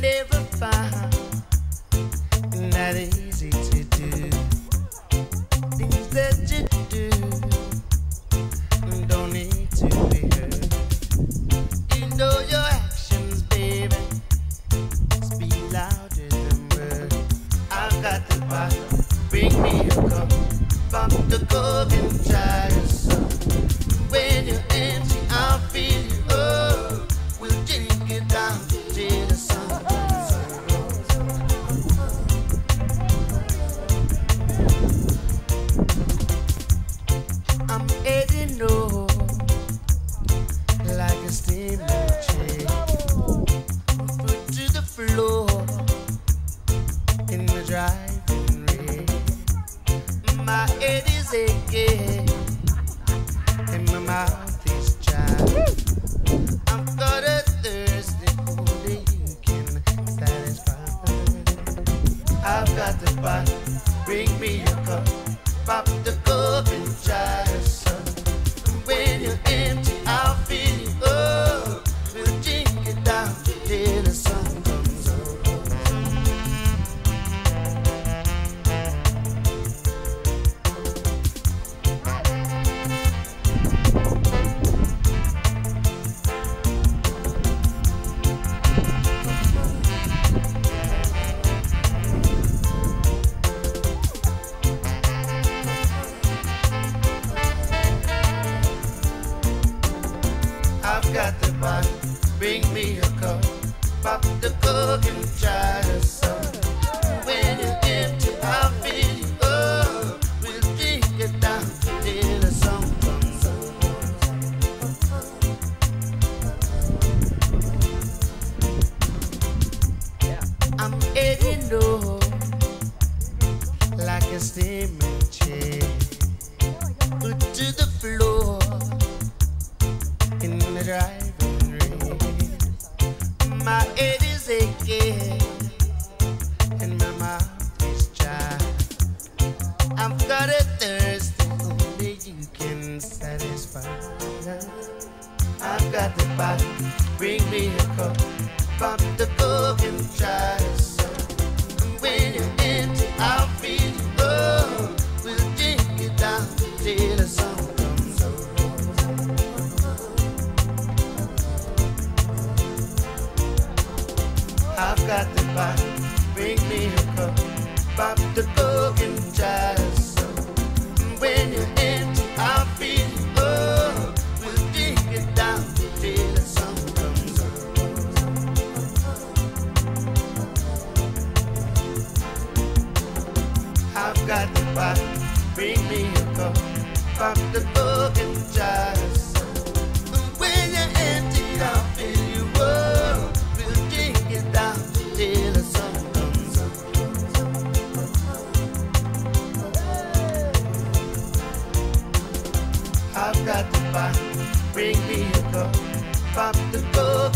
never found. Not easy to do. Things that you do don't need to be heard. You know your actions, baby, speak louder than words. I've got the bottle, bring me a cup, pop the cork and try yourself. When you're empty, I'll fill you up. We'll drink it down. Pop the cup and try some. When you're empty, I'll fill I'm heading low like a steaming chair. Pot, bring me a cup, pop the cork and try some. When you're empty, I'll fill you up. We'll drink it down till the sun comes up. I've got the pot, bring me a cup, pop the cork bring me a cup, pop the cork and. When you're empty, I'll fill you up. We'll drink it down till the sun comes up. I've got bring me a cup, pop the cork